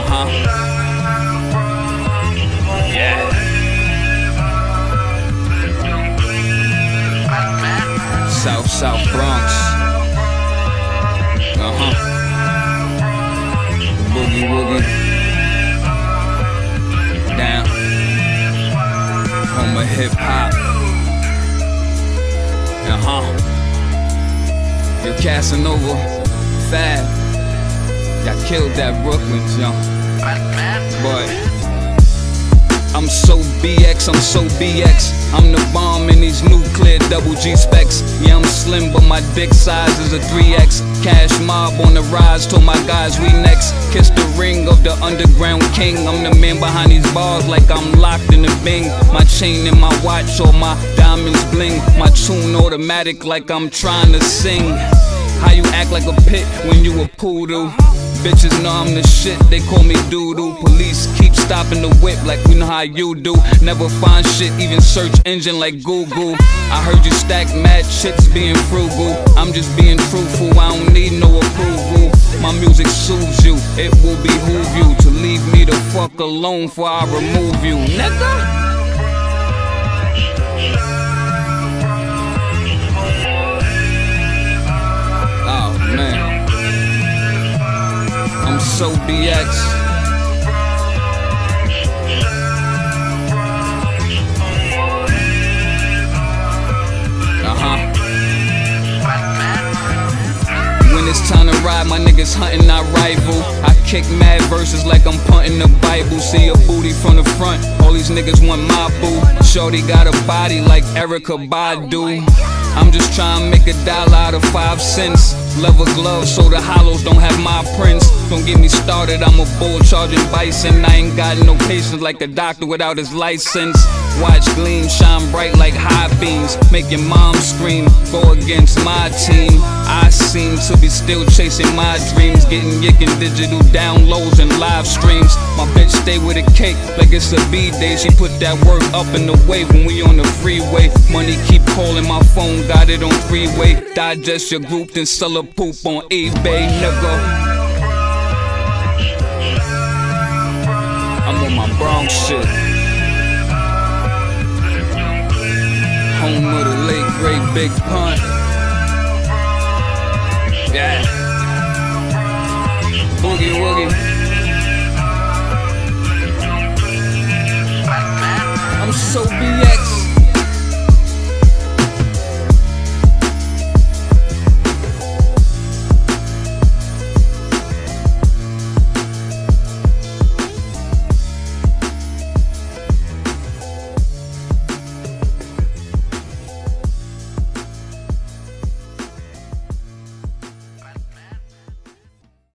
Uh huh. Yeah. South South Bronx. Uh huh. Boogie woogie. Down. Home of hip hop. Uh huh. Yo, Casanova. Fab. Killed at Brooklyn, yo. But. I'm so BX, I'm so BX. I'm the bomb in these nuclear double G specs. Yeah, I'm slim, but my dick size is a 3X. Cash mob on the rise, told my guys we next. Kiss the ring of the underground king. I'm the man behind these bars, like I'm locked in the bing. My chain and my watch, all my diamonds bling. My tune automatic, like I'm trying to sing. How you act like a pit when you a poodle? Bitches know I'm the shit, they call me doodoo. Police keep stopping the whip like we know how you do. Never find shit, even search engine like Google. I heard you stack mad chicks being frugal. I'm just being truthful, I don't need no approval. My music soothes you, it will behoove you to leave me the fuck alone before I remove you, nigga. So BX. Uh huh. When it's time to ride, my niggas hunting, not rival. I kick mad verses like I'm punting the Bible. See a booty from the front, all these niggas want my boo. Shorty got a body like Erykah Badu. I'm just trying to make a dollar out of five cents. Leather gloves so the hollows don't have my prints. Don't get me started, I'm a bull charging bison. I ain't got no patience like a doctor without his license. Watch gleam, shine bright like high beams. Make your mom scream, go against my team. I seem to be still chasing my dreams. Getting yicking digital downloads and live streams. My bitch stay with a cake like it's a B day. She put that work up in the way when we on the freeway. Money keep calling my phone, got it on freeway. Digest your group, then sell a poop on eBay, nigga. I'm on my Bronx shit. Home of the late great Big Pun. Yeah. Boogie woogie. I'm so BS.